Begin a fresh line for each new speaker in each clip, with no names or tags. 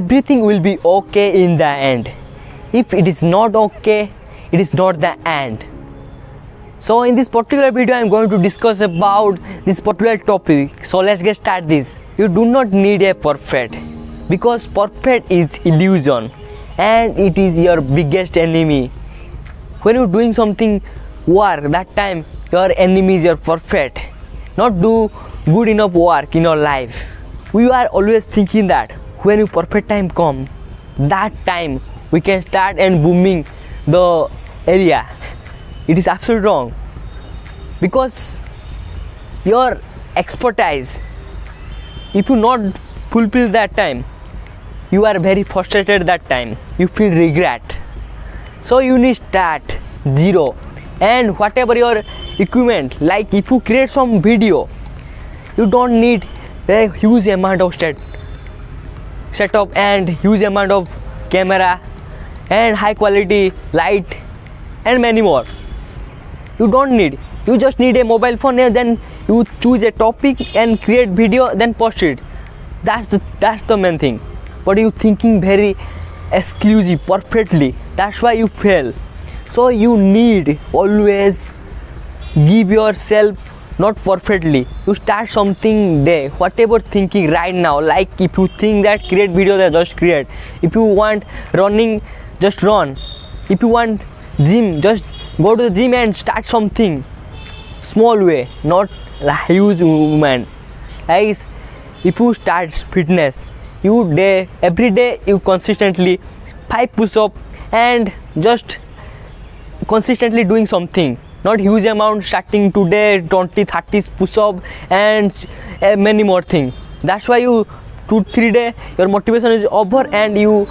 everything will be okay in the end. If it is not okay it is not the end. So in this particular video i'm going to discuss about this particular topic. So let's get start this. You do not need a perfect because perfect is illusion and it is your biggest enemy. When you're doing something work that time your enemy is your perfect not do good enough work in your life. We are always thinking that when your perfect time come that time we can start and booming the area. It is absolutely wrong. Because your expertise if you not fulfill that time you are very frustrated that time. You feel regret. So you need start zero. And whatever your equipment like if you create some video you don't need a huge amount of set setup and huge amount of camera and high quality light and many more. You don't need. You just need a mobile phone and then you choose a topic and create video then post it. That's the that's the main thing. But you thinking very exclusive perfectly? That's why you fail. So you need always give yourself not perfectly. You start something day whatever thinking right now like if you think that create video then just create. If you want running just run. If you want gym just go to the gym and start something. Small way not huge movement guys if you start fitness you day every day you consistently five push up and just consistently doing something not huge amount starting today 20 30 push up and uh, many more things that's why you two three day your motivation is over and you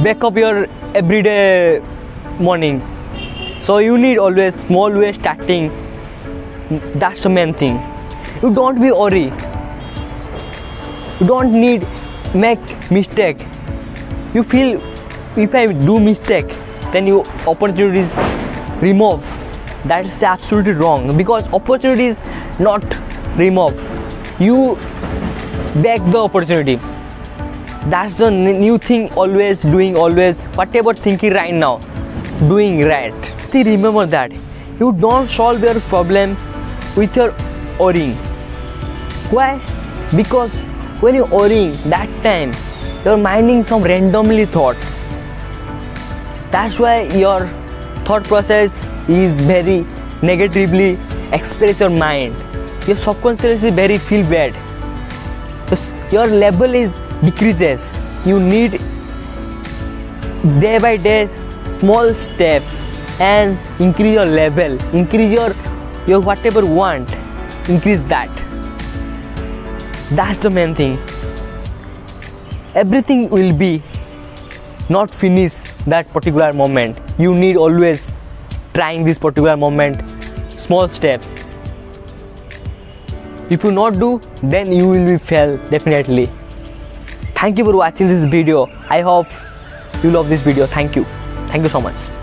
wake up your everyday morning. So you need always small way starting. That's the main thing. You don't be worry. You don't need make mistake. You feel if i do mistake then you opportunities remove that is absolutely wrong because opportunity is not remove you back the opportunity. That's the new thing always doing always whatever thinking right now doing right. See, remember that. You don't solve your problem with your worrying. Why? Because when you're worrying that time you're minding some randomly thought. That's why your thought process is very negatively express your mind. Your subconscious is very feel bad. Your level is decreases. You need day by day small step and increase your level. Increase your your whatever want increase that. That's the main thing. Everything will be not finish that particular moment you need always trying this particular moment small step. If you not do then you will be fail definitely. Thank you for watching this video. I hope you love this video. Thank you. Thank you so much